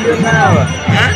deu uma nela. Hã?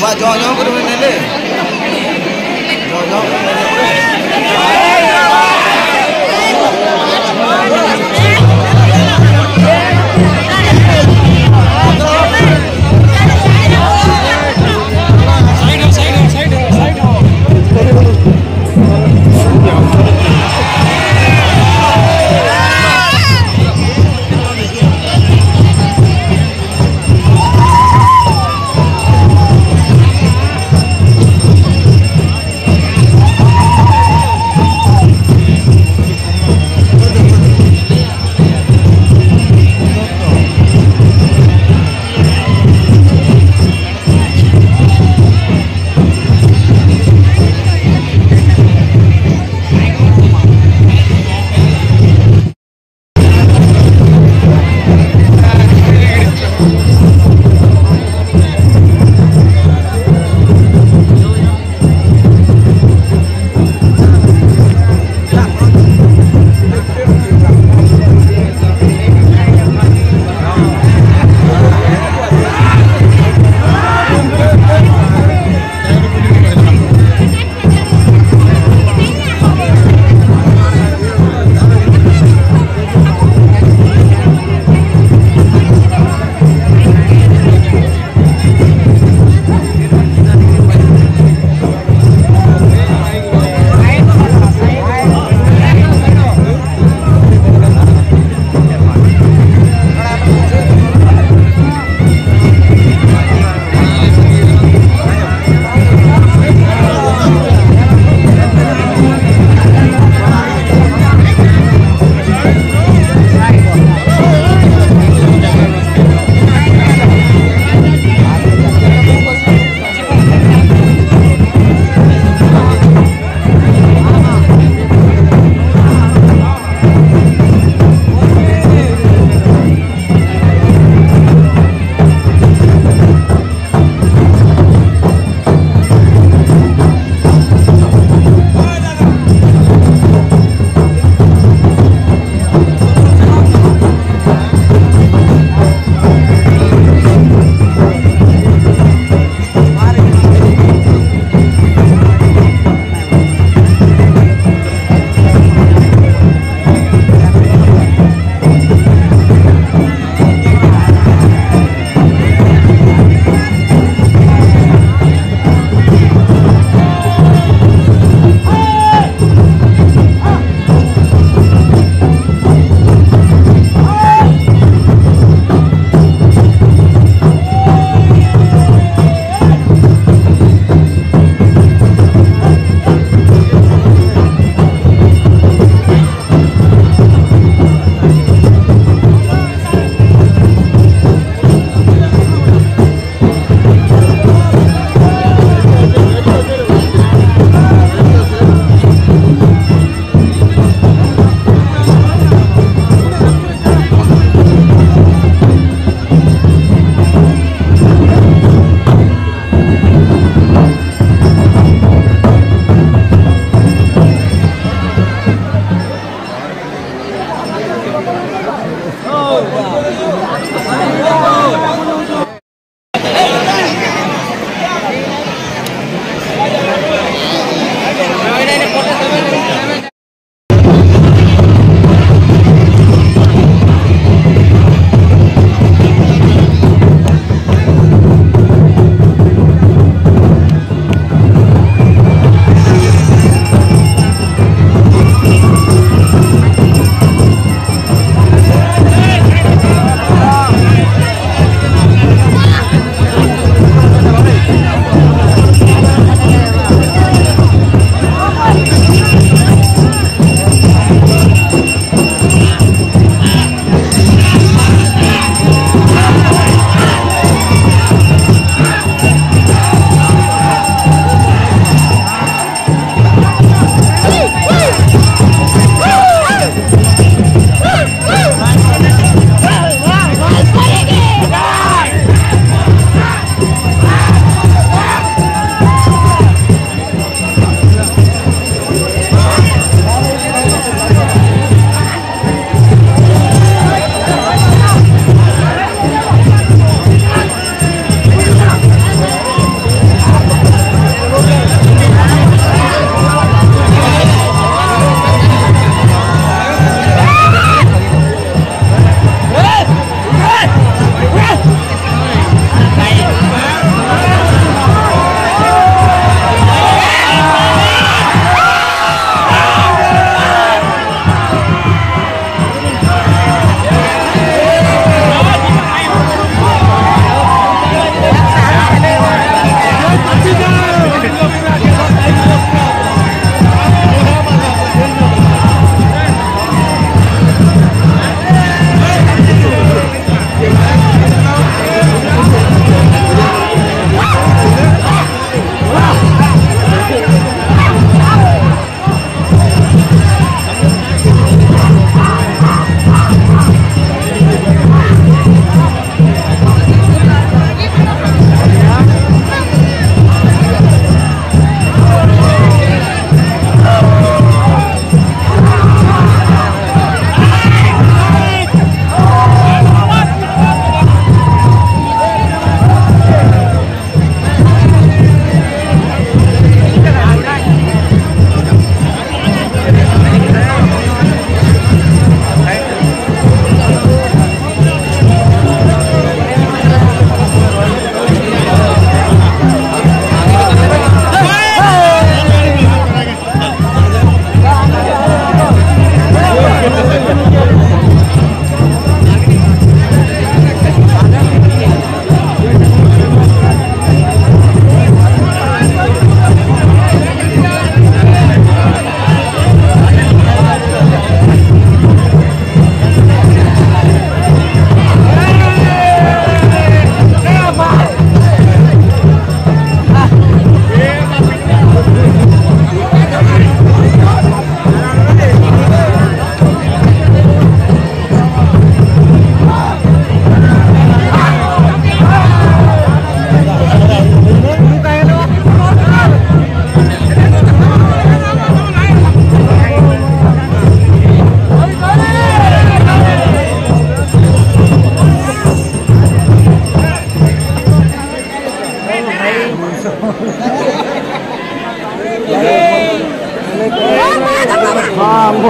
Pak Jonyo kudu menele.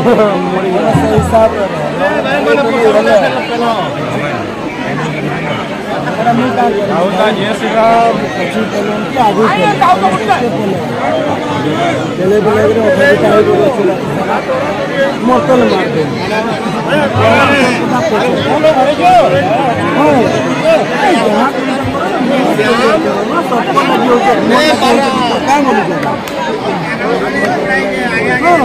જય શ્રી રામ પછી મોકલ માટે કામ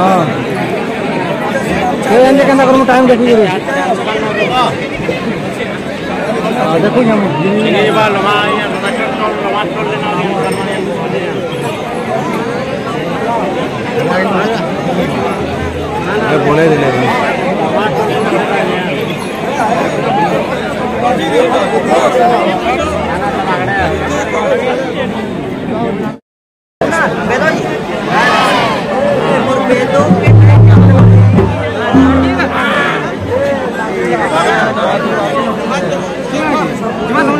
ಹಾಂ ఎందుకంటే అక్కడ టైం కట్టి देखो बोले दिले बेदोजी ဒီမှာ